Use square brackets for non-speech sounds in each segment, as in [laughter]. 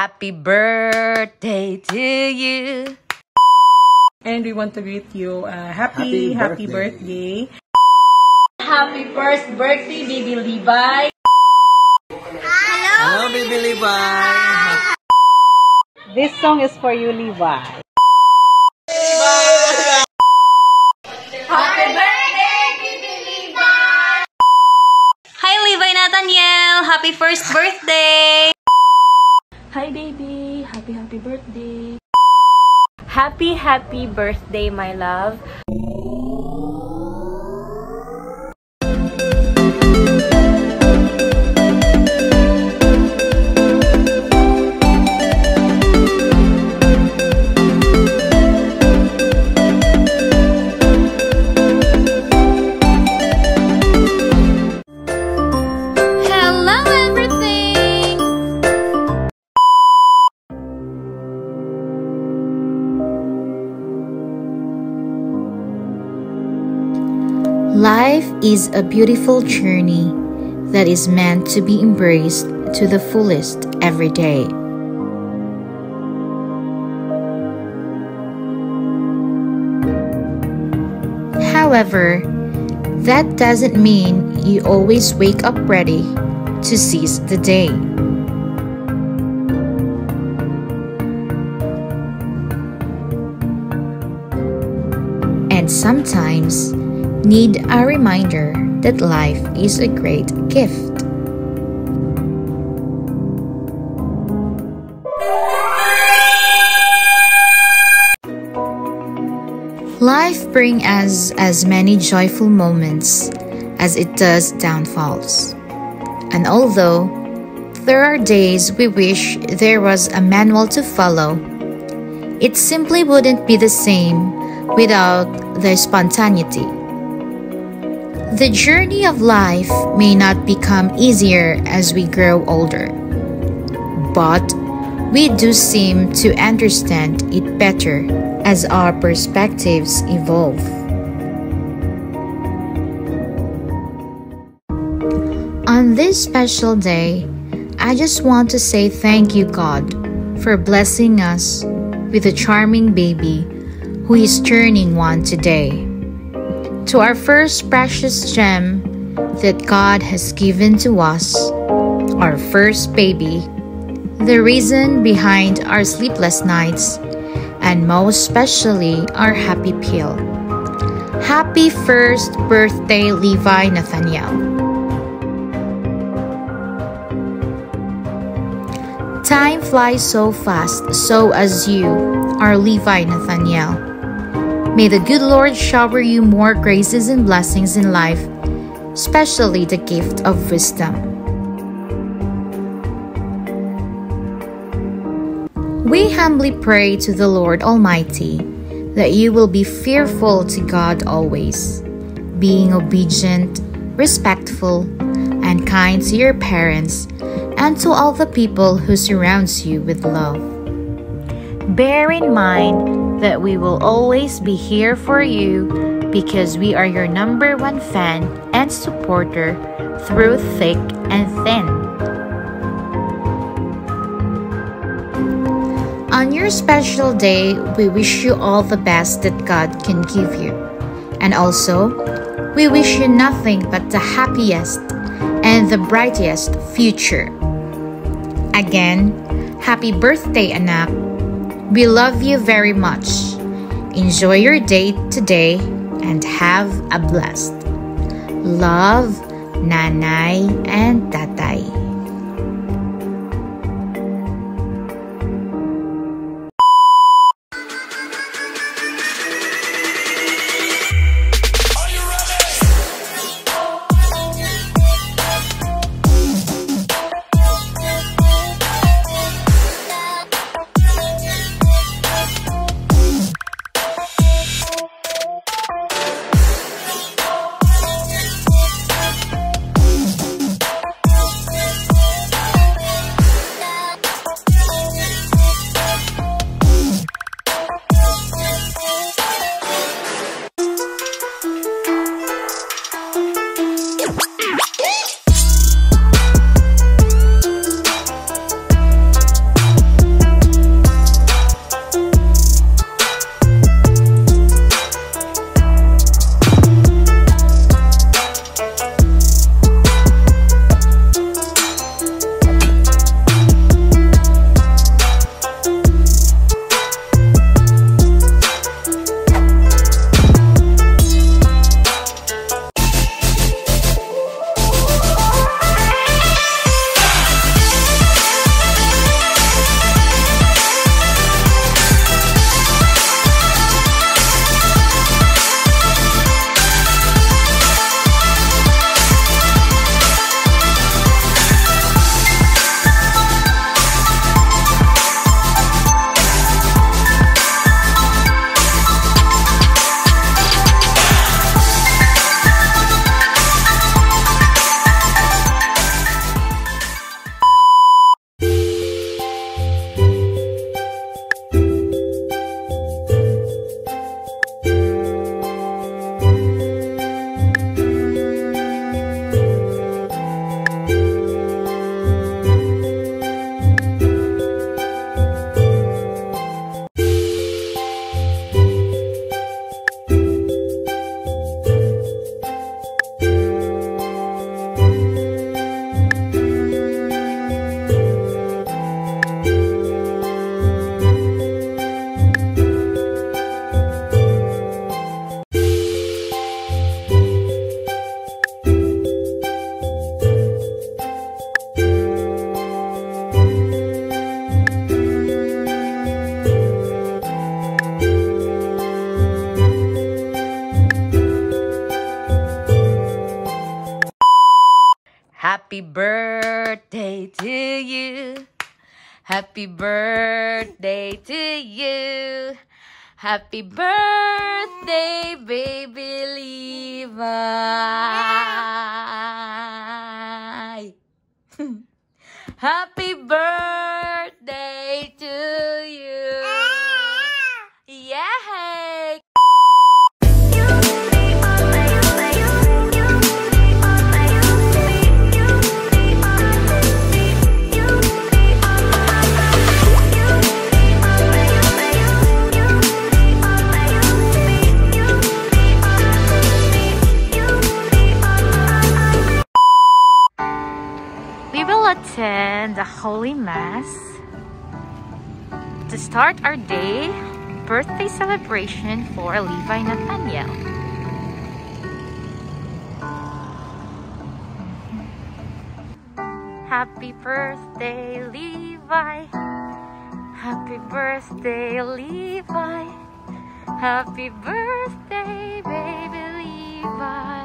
Happy birthday to you. And we want to greet you uh, happy, happy birthday. Happy first birthday, baby Levi. Hello, baby Levi. This song is for you, Levi. Happy, happy birthday, my love. Is a beautiful journey that is meant to be embraced to the fullest every day. However, that doesn't mean you always wake up ready to seize the day. And sometimes need a reminder that life is a great gift. Life brings us as many joyful moments as it does downfalls. And although there are days we wish there was a manual to follow, it simply wouldn't be the same without the spontaneity. The journey of life may not become easier as we grow older, but we do seem to understand it better as our perspectives evolve. On this special day, I just want to say thank you, God, for blessing us with a charming baby who is turning one today. To our first precious gem that God has given to us, our first baby, the reason behind our sleepless nights, and most especially our happy pill. Happy first birthday, Levi Nathaniel. Time flies so fast, so as you, our Levi Nathaniel. May the good Lord shower you more graces and blessings in life, especially the gift of wisdom. We humbly pray to the Lord Almighty that you will be fearful to God always, being obedient, respectful, and kind to your parents and to all the people who surrounds you with love. Bear in mind that we will always be here for you because we are your number one fan and supporter through thick and thin. On your special day, we wish you all the best that God can give you. And also, we wish you nothing but the happiest and the brightest future. Again, happy birthday, Anak. We love you very much. Enjoy your day today and have a blessed. Love, Nanay and Tatay. Happy birthday, baby Levi. [laughs] Happy birthday attend the Holy Mass to start our day birthday celebration for Levi Nathaniel. Happy birthday, Levi. Happy birthday, Levi. Happy birthday, baby Levi.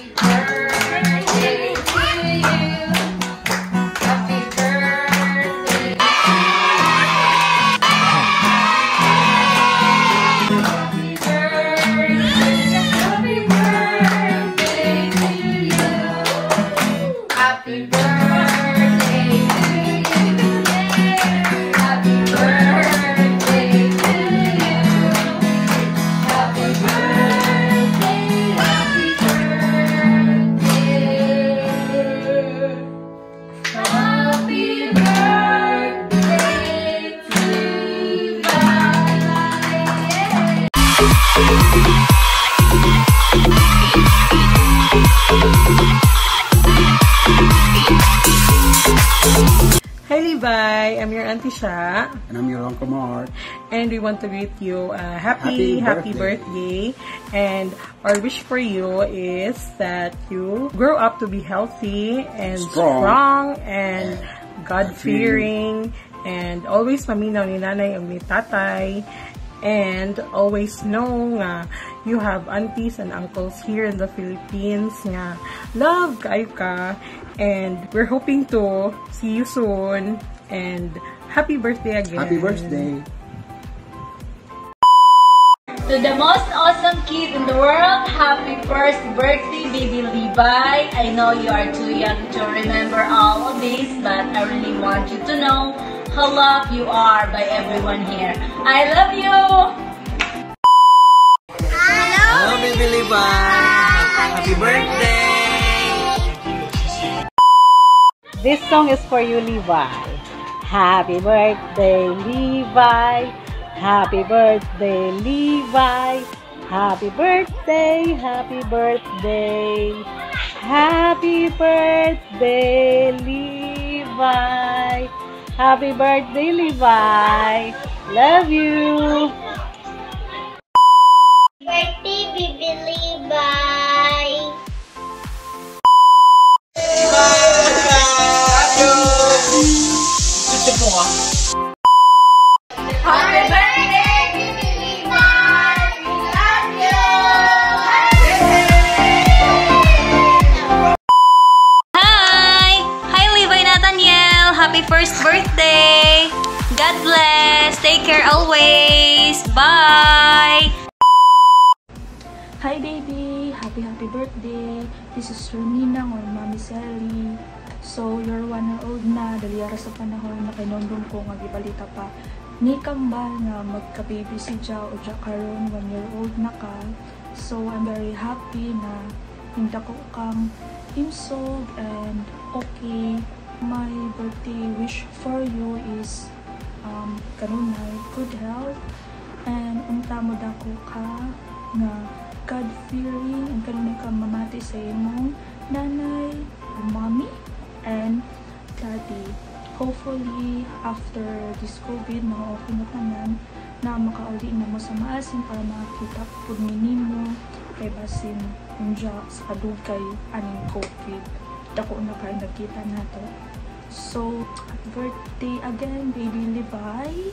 Hi Sha, And I'm your Uncle Mark. and we want to greet you uh, Happy happy, happy birthday. birthday. And our wish for you is that you grow up to be healthy and Strong. strong, and God-fearing and always maminaw ni nanay o ni tatay and always know nga you have aunties and uncles here in the Philippines nga love kayo ka and we're hoping to see you soon and happy birthday again. Happy birthday. To the most awesome kid in the world, happy first birthday, baby Levi. I know you are too young to remember all of this, but I really want you to know how loved you are by everyone here. I love you! Hello, baby Levi. Happy birthday. This song is for you, Levi. Happy birthday, Levi. Happy birthday, Levi. Happy birthday, happy birthday. Happy birthday, Levi. Happy birthday, Levi. Love you. Happy ko nga gibalita pa. Ni kambal nga magka-baby si Ja o Ja karon one year old na ka. So, I'm very happy na hindi ko kang imsog and okay. My birthday wish for you is um, kanunay good health and unta mo dako ka nga God-fearing and kanunay ka mamati sa imong nanay, mommy, and daddy. Hopefully, after this COVID, okay na tanan, na makauli na mo sa maasin para makakita po nimo kay basin unja sa kadugay aning COVID. Dako na kayo nagkita na to. So, birthday again, baby Levi.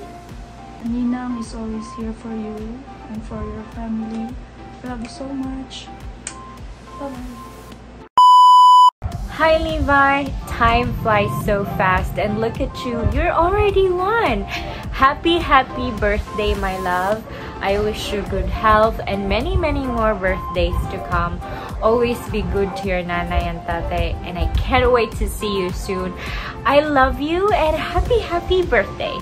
Ninang is always here for you and for your family. Love you so much. Bye-bye. Hi Levi, time flies so fast and look at you, you're already one. Happy, happy birthday, my love. I wish you good health and many, many more birthdays to come. Always be good to your nanay and tate and I can't wait to see you soon. I love you and happy, happy birthday.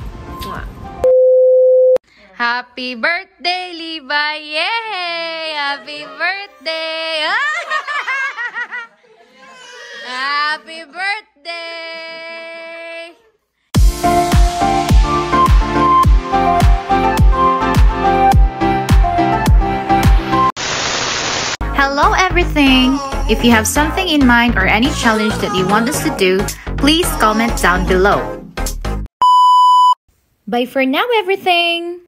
Happy birthday, Levi! Yay! Happy birthday! [laughs] Happy birthday! Hello, everything! If you have something in mind or any challenge that you want us to do, please comment down below. Bye for now, everything!